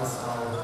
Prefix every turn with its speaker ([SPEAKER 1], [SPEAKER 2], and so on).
[SPEAKER 1] us our